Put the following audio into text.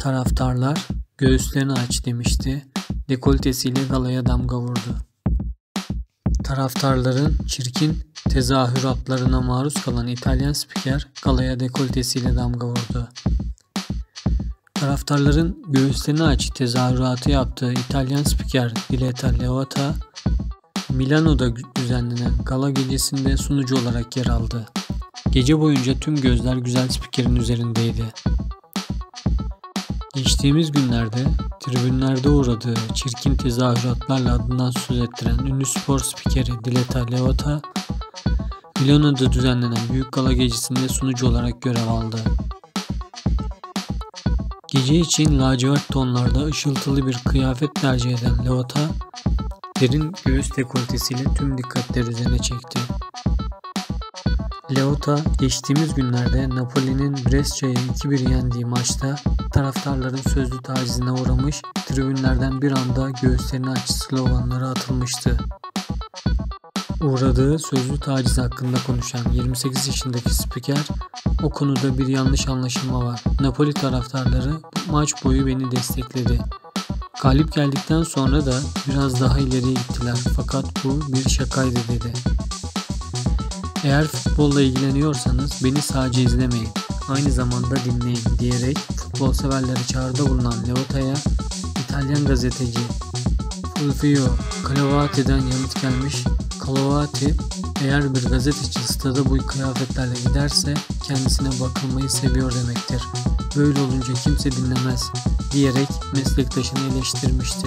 Taraftarlar göğüslerini aç demişti. Dekoltesiyle galaya damga vurdu. Taraftarların çirkin tezahüratlarına maruz kalan İtalyan spiker galaya dekoltesiyle damga vurdu. Taraftarların göğüslerini aç tezahüratı yaptığı İtalyan spiker Diletta Leotta, Milano'da düzenlenen gala gecesinde sunucu olarak yer aldı. Gece boyunca tüm gözler güzel spikerin üzerindeydi. Geçtiğimiz günlerde tribünlerde uğradığı çirkin tezahüratlarla adından söz ettiren ünlü spor spikeri Diletta Leotta, Milano'da düzenlenen büyük gala gecesinde sunucu olarak görev aldı. Gece için lacivert tonlarda ışıltılı bir kıyafet tercih eden Leotta, derin göğüs dekoltesiyle tüm dikkatleri üzerine çekti. Leota geçtiğimiz günlerde Napoli'nin Brescia'yı 2-1 yendiği maçta taraftarların sözlü tacizine uğramış, tribünlerden bir anda göğüslerini aç sloganları atılmıştı. Uğradığı sözlü taciz hakkında konuşan 28 yaşındaki spiker o konuda bir yanlış anlaşılma var. Napoli taraftarları maç boyu beni destekledi. Galip geldikten sonra da biraz daha ileriye gittiler fakat bu bir şakaydı dedi. Eğer futbolla ilgileniyorsanız beni sadece izlemeyin, aynı zamanda dinleyin diyerek futbol severleri çağrıda bulunan Leota'ya İtalyan gazeteci Fulvio Calavati'den yanıt gelmiş. Calavati eğer bir gazeteci stada bu kıyafetlerle giderse kendisine bakılmayı seviyor demektir. Böyle olunca kimse dinlemez diyerek meslektaşını eleştirmişti.